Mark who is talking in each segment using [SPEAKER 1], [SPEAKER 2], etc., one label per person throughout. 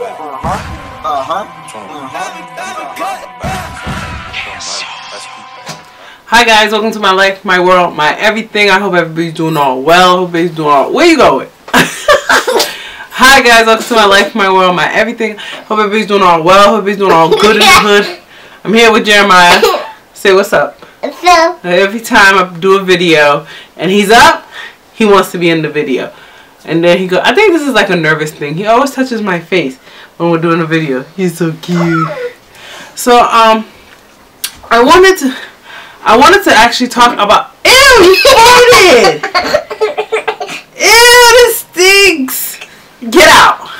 [SPEAKER 1] Uh-huh. Uh-huh. Hi guys, welcome to my life, my world, my everything. I hope everybody's doing all well. Hope everybody's doing all. Where you going? Hi guys, welcome to my life, my world, my everything. Hope everybody's doing all well. Hope everybody's doing all good in the hood. I'm here with Jeremiah. Say what's up.
[SPEAKER 2] So,
[SPEAKER 1] Every time I do a video and he's up, he wants to be in the video. And then he go. I think this is like a nervous thing. He always touches my face when we're doing a video. He's so cute. So um, I wanted to, I wanted to actually talk about. Ew, you farted. Ew, this stinks. Get out.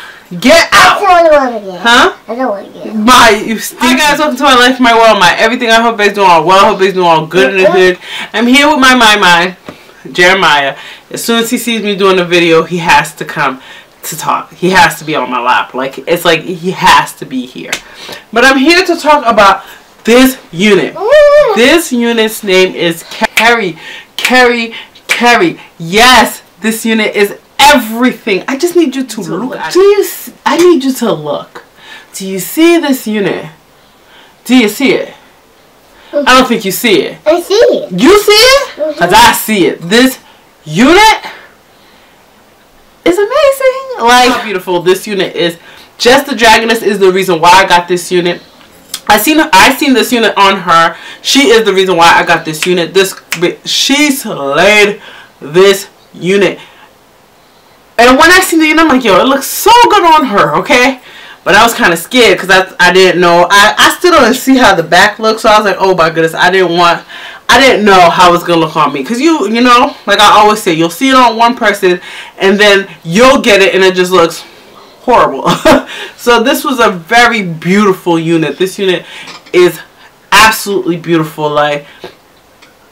[SPEAKER 1] Get
[SPEAKER 2] I
[SPEAKER 1] out.
[SPEAKER 2] don't want to get.
[SPEAKER 1] Huh?
[SPEAKER 2] I don't want to get.
[SPEAKER 1] My, you stink. Hi guys, welcome to my life, my world, my everything. I hope everybody's doing all well. I hope everybody's doing all good in the hood. I'm here with my my my Jeremiah. As soon as he sees me doing a video, he has to come to talk. He has to be on my lap. Like it's like he has to be here. But I'm here to talk about this unit. This unit's name is Keri. Keri. Keri. Yes, this unit is everything. I just need you to, look. Do you? I need you to look. Do you see this unit? Do you see it? I don't think you see it.
[SPEAKER 2] I see it.
[SPEAKER 1] You see it? Mm-hmm. Cause I see it. This unit is amazing. Like how beautiful this unit is. Jess the Dragoness is the reason why I got this unit. I seen I seen this unit on her. She is the reason why I got this unit. This bi- she slayed this unit. And when I seen the unit, I'm like, yo, it looks so good on her, okay? But I was kind of scared because I, I didn't know. I, I still don't see how the back looks. So I was like, oh my goodness, I didn't want, I didn't know how it's going to look on me. Because you, you know, like I always say, you'll see it on one person and then you'll get it and it just looks horrible. so this was a very beautiful unit. This unit is absolutely beautiful. Like,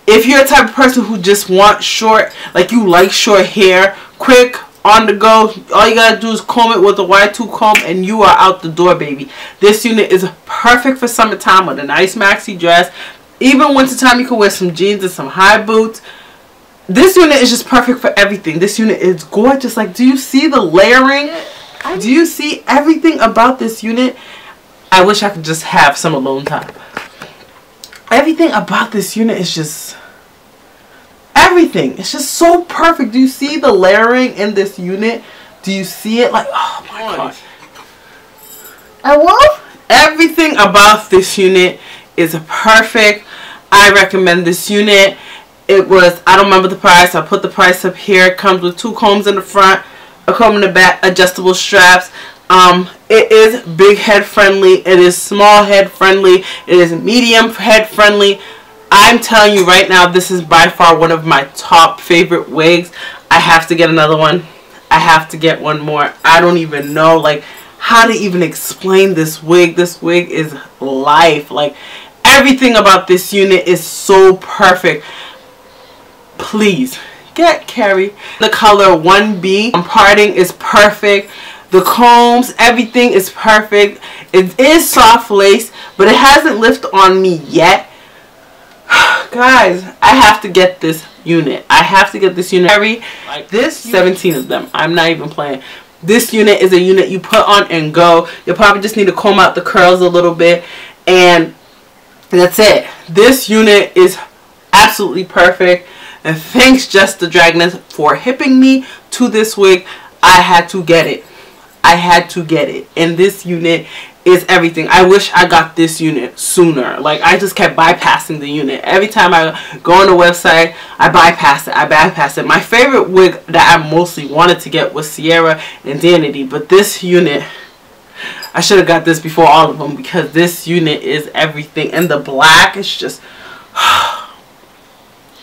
[SPEAKER 1] if you're a type of person who just wants short, like you like short hair, quick, on the go, all you gotta do is comb it with a Y2 comb and you are out the door, baby. This unit is perfect for summertime with a nice maxi dress. Even wintertime, you can wear some jeans and some high boots. This unit is just perfect for everything. This unit is gorgeous. Like, do you see the layering? Do you see everything about this unit? I wish I could just have some alone time. Everything about this unit is just everything. It's just so perfect. Do you see the layering in this unit? Do you see it? Like, oh my gosh.
[SPEAKER 2] I love
[SPEAKER 1] Everything about this unit is perfect. I recommend this unit. It was, I don't remember the price. I put the price up here. It comes with two combs in the front, a comb in the back, adjustable straps. Um, it is big head friendly. It is small head friendly. It is medium head friendly. I'm telling you right now, this is by far one of my top favorite wigs. I have to get another one. I have to get one more. I don't even know like how to even explain this wig. This wig is life. Like everything about this unit is so perfect. Please get Keri. The color 1B um, parting is perfect. The combs, everything is perfect. It is soft lace, but it hasn't lifted on me yet. Guys, I have to get this unit. I have to get this unit. Every like this 17 of them. I'm not even playing. This unit is a unit you put on and go. you'll probably just need to comb out the curls a little bit and that's it. This unit is absolutely perfect. And thanks Jess the Dragoness for hipping me to this wig. I had to get it. I had to get it. And this unit is everything. I wish I got this unit sooner. Like I just kept bypassing the unit. Every time I go on the website, I bypass it. I bypass it. My favorite wig that I mostly wanted to get was Sierra and Danity. But this unit, I should have got this before all of them because this unit is everything. And the black is just...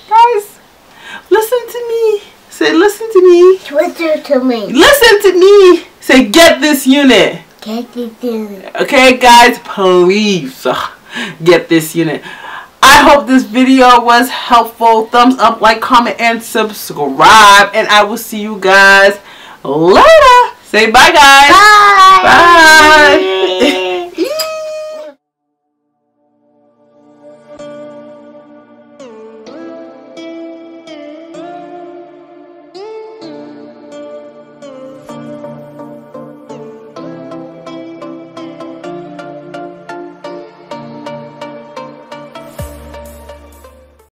[SPEAKER 1] Guys, listen to me. Say, listen to me.
[SPEAKER 2] Twitter to me.
[SPEAKER 1] Listen to me. Say, get this unit.
[SPEAKER 2] Get this in.
[SPEAKER 1] Okay, guys, please uh, get this unit. I hope this video was helpful. Thumbs up, like, comment, and subscribe. And I will see you guys later. Say bye, guys.
[SPEAKER 2] Bye.
[SPEAKER 1] Bye.